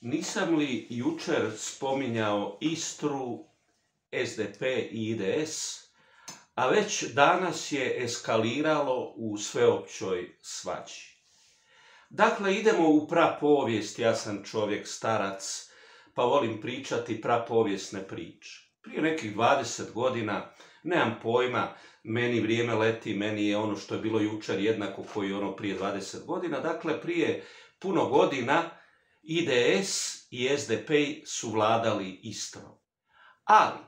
Nisam li jučer spominjao Istru, SDP i IDS, a već danas je eskaliralo u sveopćoj svađi. Dakle, idemo u prapovijest, ja sam čovjek starac, pa volim pričati prapovijesne priče. Prije nekih 20 godina, nemam pojma, meni vrijeme leti, meni je ono što je bilo jučer jednako koji ono prije 20 godina. Dakle, prije puno godina IDS i SDP su vladali Istrom. Ali,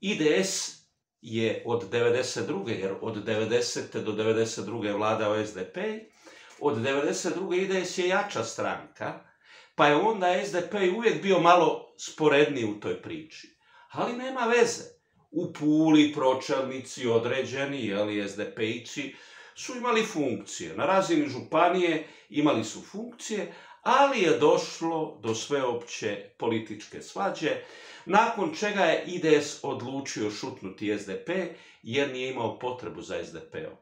IDS je od 92. jer od 90. do 92. je vladao SDP, od 92. IDS je jača stranka, pa je onda SDP uvijek bio malo sporedniji u toj priči. Ali nema veze. U Puli pročelnici određeni, jeli SDP-ići, su imali funkcije. Na razini županije imali su funkcije, ali je došlo do sveopće političke svađe, nakon čega je IDS odlučio šutnuti SDP, jer nije imao potrebu za SDP-om.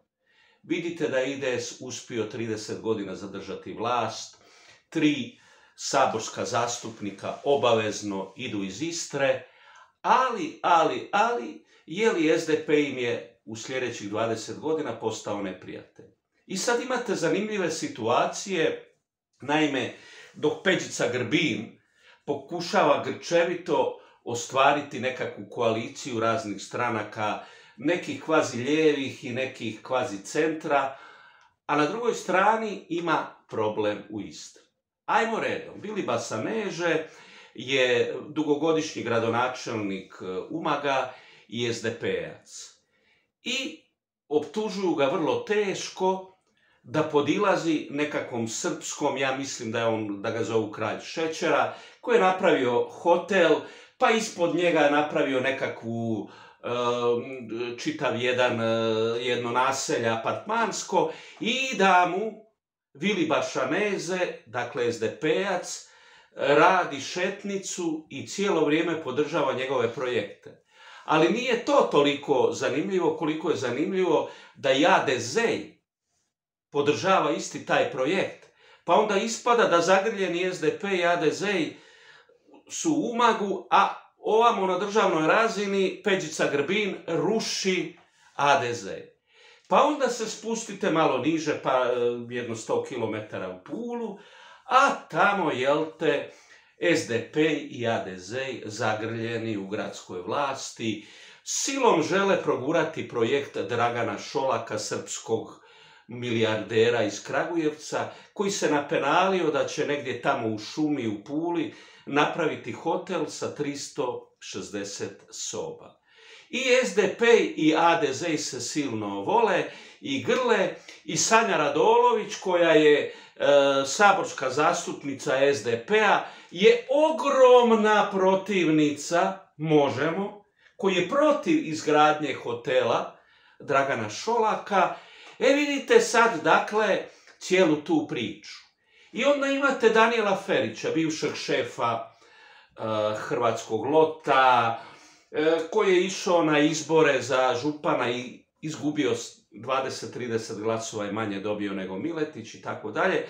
Vidite da je IDS uspio 30 godina zadržati vlast, tri saborska zastupnika obavezno idu iz Istre, ali, ali, ali, je li SDP im je u sljedećih 20 godina postao neprijatelj. I sad imate zanimljive situacije, naime, dok Peđica Grbin pokušava grčevito ostvariti nekakvu koaliciju raznih stranaka, nekih kvazi lijevih i nekih kvazi centra, a na drugoj strani ima problem u Istri. Ajmo redom, Bili Basaneže je dugogodišnji gradonačelnik e, Umaga i SDP-ac. I optužuju ga vrlo teško da podilazi nekakvom srpskom, ja mislim da, je on, da ga zovu kralj šećera, koji je napravio hotel, pa ispod njega je napravio nekakvu čitav jedan, e, jedno naselje apartmansko i da mu Vili Bašaneze, dakle SDP-ac, radi šetnicu i cijelo vrijeme podržava njegove projekte. Ali nije to toliko zanimljivo koliko je zanimljivo da Jade Zej podržava isti taj projekt. Pa onda ispada da zagrljeni SDP i ADZ su u umagu, a ovamo na državnoj razini Peđica Grbin ruši ADZ. Pa onda se spustite malo niže, pa e, jedno 100 km u Pulu, a tamo, jel te, SDP i ADZ zagrljeni u gradskoj vlasti, silom žele progurati projekt Dragana Šolaka, srpskog milijardera iz Kragujevca, koji se napenalio da će negdje tamo u šumi u Puli napraviti hotel sa 360 soba. I SDP i ADZ se silno vole i grle i Sanja Radolović koja je e, saborska zastupnica SDP-a je ogromna protivnica, možemo, koji je protiv izgradnje hotela Dragana Šolaka E vidite sad, dakle, cijelu tu priču. I onda imate Daniela Ferića, bivšeg šefa uh, Hrvatskog lota, uh, koji je išao na izbore za župana i izgubio 20-30 glasova i manje dobio nego Miletić i tako dalje.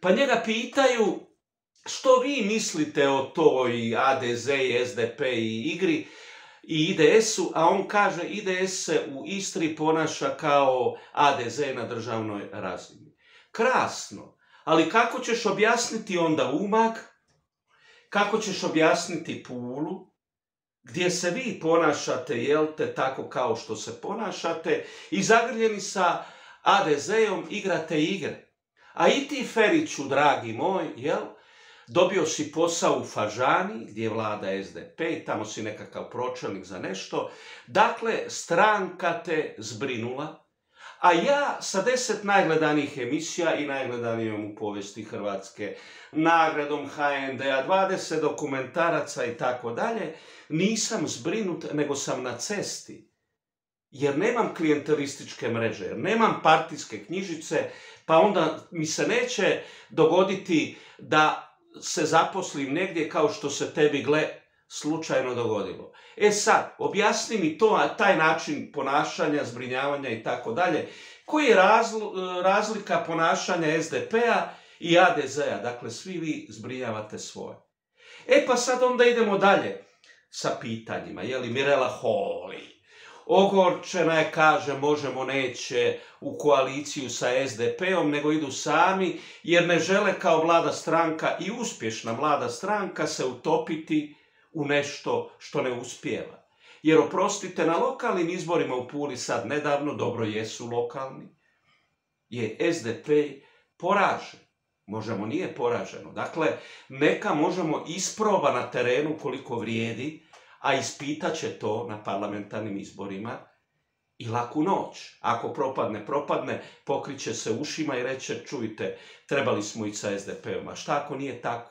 Pa njega pitaju što vi mislite o toj ADZ i SDP i igri i IDS-u, a on kaže IDS se u Istri ponaša kao ADZ na državnoj razini. Krasno, ali kako ćeš objasniti onda Umag, kako ćeš objasniti Pulu, gdje se vi ponašate, jel te, tako kao što se ponašate i zagrljeni sa ADZ-om igrate igre. A i ti Feriću, dragi moj, jel, Dobio si posao u Fažani, gdje je vlada SDP i tamo si nekakav pročelnik za nešto. Dakle, stranka te zbrinula, a ja sa deset najgledanijih emisija i najgledanijom u povijesti Hrvatske, nagradom HND-a, 20 dokumentaraca i tako dalje, nisam zbrinut, nego sam na cesti. Jer nemam klijentelističke mreže, jer nemam partijske knjižice, pa onda mi se neće dogoditi da se zaposlim negdje kao što se tebi gle slučajno dogodilo. E sad, objasni mi to, taj način ponašanja, zbrinjavanja i tako dalje. Koji je razlika ponašanja SDP-a i ADZ-a? Dakle, svi vi zbrinjavate svoje. E pa sad onda idemo dalje sa pitanjima. Je li Mirela Holy? Ogorčena je, kaže, možemo neće u koaliciju sa SDP-om, nego idu sami, jer ne žele kao mlada stranka i uspješna mlada stranka se utopiti u nešto što ne uspijeva. Jer oprostite, na lokalnim izborima u Puli sad nedavno, dobro jesu lokalni, je SDP poražen. Možemo nije poraženo. Dakle, neka možemo isproba na terenu koliko vrijedi, a ispitat će to na parlamentarnim izborima i laku noć. Ako propadne, propadne, pokriće se ušima i reće, čujte, trebali smo ići sa SDP-om. A šta ako nije tako?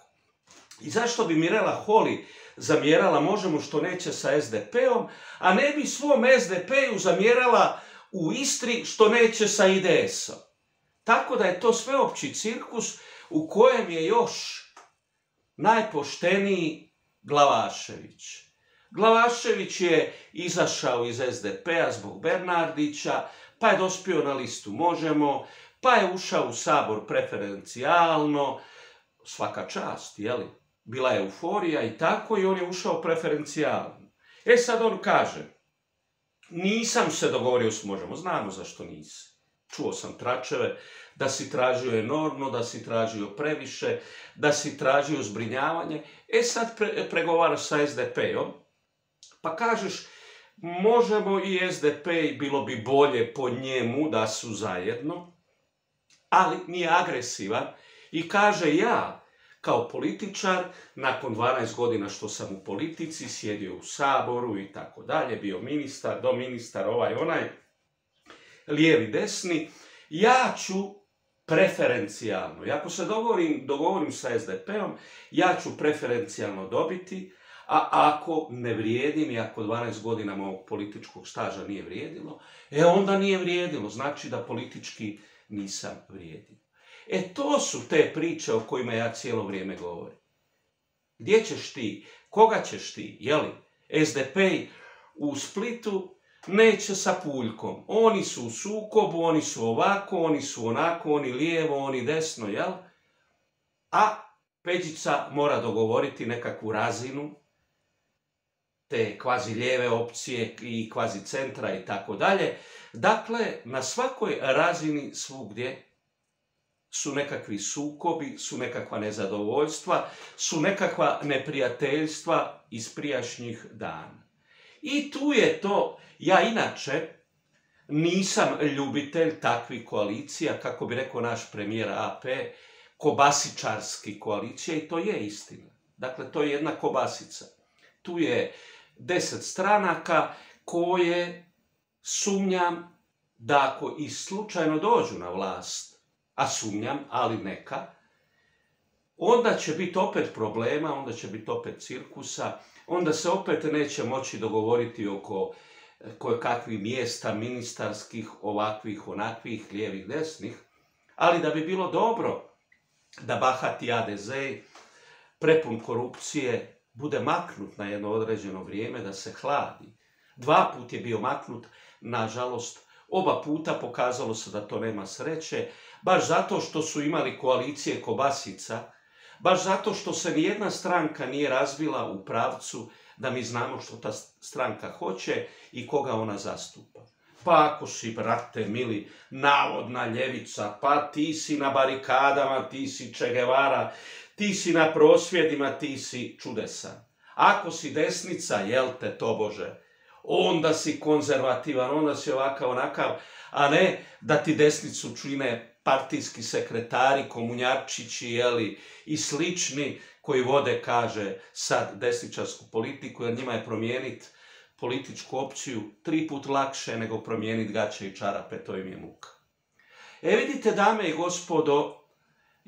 I zašto bi Mirela Holi zamjerala možemo što neće sa SDP-om, a ne bi svom SDP-u zamjerala u Istri što neće sa IDS-om? Tako da je to sveopći cirkus u kojem je još najpošteniji Glavašević. Glavašević je izašao iz SDP-a zbog Bernardića, pa je dospio na listu Možemo, pa je ušao u sabor preferencijalno, svaka čast, jeli? Bila je euforija i tako i on je ušao preferencijalno. E sad on kaže, nisam se dogovorio s Možemo, znamo zašto nisi. Čuo sam tračeve, da si tražio enormno, da si tražio previše, da si tražio zbrinjavanje. E sad pregovaraš sa SDP-om, pa kažeš, možemo i SDP i bilo bi bolje po njemu da su zajedno, ali nije agresivan. I kaže ja, kao političar, nakon 12 godina što sam u politici, sjedio u saboru i tako dalje, bio ministar, do ministar, ovaj, onaj, lijevi, desni, ja ću preferencijalno, ako se dogovorim, dogovorim sa SDP-om, ja ću preferencijalno dobiti, a ako ne vrijedim i ako 12 godina mog političkog staža nije vrijedilo, e onda nije vrijedilo, znači da politički nisam vrijedio. E to su te priče o kojima ja cijelo vrijeme govorim. Gdje ćeš ti? Koga ćeš ti? Jeli? SDP u Splitu neće sa puljkom. Oni su u sukobu, oni su ovako, oni su onako, oni lijevo, oni desno, jel? A Peđica mora dogovoriti nekakvu razinu te kvazi lijeve opcije i kvazi centra i tako dalje. Dakle, na svakoj razini svugdje su nekakvi sukobi, su nekakva nezadovoljstva, su nekakva neprijateljstva iz prijašnjih dana. I tu je to, ja inače nisam ljubitelj takvih koalicija, kako bi rekao naš premijer AP, kobasičarski koalicija i to je istina. Dakle, to je jedna kobasica. Tu je deset stranaka koje sumnjam da ako i slučajno dođu na vlast, a sumnjam, ali neka, onda će biti opet problema, onda će biti opet cirkusa, onda se opet neće moći dogovoriti oko eh, koje kakvih mjesta ministarskih, ovakvih, onakvih, lijevih, desnih, ali da bi bilo dobro da bahati ADZ prepun korupcije bude maknut na jedno određeno vrijeme, da se hladi. Dva put je bio maknut, nažalost, oba puta pokazalo se da to nema sreće, baš zato što su imali koalicije kobasica, baš zato što se nijedna stranka nije razvila u pravcu da mi znamo što ta stranka hoće i koga ona zastupa. Pa ako si, brate, mili, navodna ljevica, pa ti si na barikadama, ti si Čegevara, ti si na prosvjedima, ti si čudesan. Ako si desnica, jel te to Bože, onda si konzervativan, onda si ovakav, onakav, a ne da ti desnicu čine partijski sekretari, komunjarčići, jeli, i slični koji vode, kaže, sad desničarsku politiku, jer njima je promijeniti političku opciju tri put lakše nego promijeniti gaće i čarape, to im je muka. E vidite, dame i gospodo,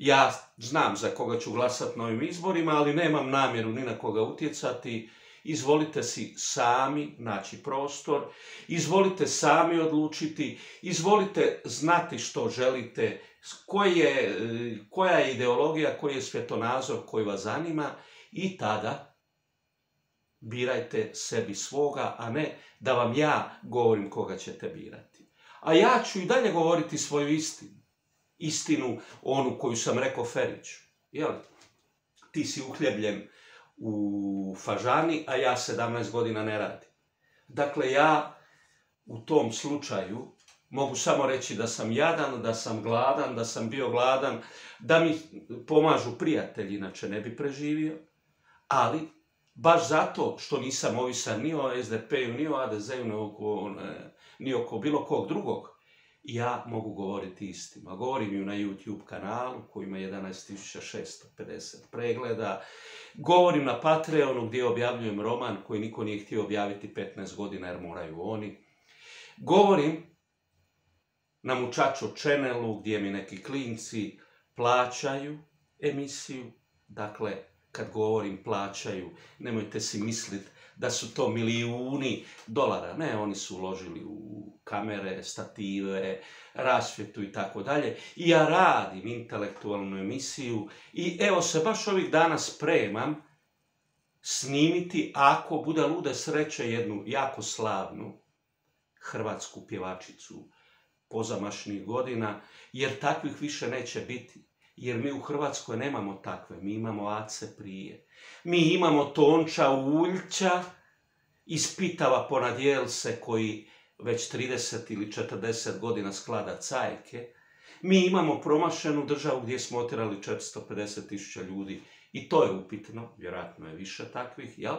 ja znam za koga ću glasati na ovim izborima, ali nemam namjeru ni na koga utjecati. Izvolite si sami naći prostor, izvolite sami odlučiti, izvolite znati što želite, koje, koja je ideologija, koji je svjetonazor koji vas zanima i tada birajte sebi svoga, a ne da vam ja govorim koga ćete birati. A ja ću i dalje govoriti svoju istinu istinu, onu koju sam rekao Feriću. Jel? Ti si uhljebljen u Fažani, a ja 17 godina ne radim. Dakle, ja u tom slučaju mogu samo reći da sam jadan, da sam gladan, da sam bio gladan, da mi pomažu prijatelji, inače ne bi preživio, ali baš zato što nisam ovisan ni o SDP-u, ni o ADZ-u, ni oko bilo kog drugog, ja mogu govoriti istima. Govorim ju na YouTube kanalu koji ima 11.650 pregleda. Govorim na Patreonu gdje objavljujem roman koji niko nije htio objaviti 15 godina jer moraju oni. Govorim na Mučačo channelu gdje mi neki klinci plaćaju emisiju. Dakle, kad govorim plaćaju, nemojte si misliti da su to milijuni dolara. Ne, oni su uložili u kamere, stative, rasvjetu i tako dalje. I ja radim intelektualnu emisiju i evo se baš ovih dana spremam snimiti, ako bude lude sreće, jednu jako slavnu hrvatsku pjevačicu pozamašnih godina, jer takvih više neće biti. Jer mi u Hrvatskoj nemamo takve, mi imamo ace prije. Mi imamo Tonča Uljća ispitava ponadjelce koji već 30 ili 40 godina sklada cajke. Mi imamo promašenu državu gdje smo otirali 450 tisuća ljudi i to je upitno, vjerojatno je više takvih, jel?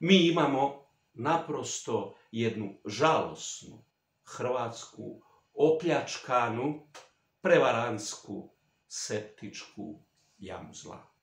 Mi imamo naprosto jednu žalosnu hrvatsku opljačkanu, prevaransku, septičku jamu zla.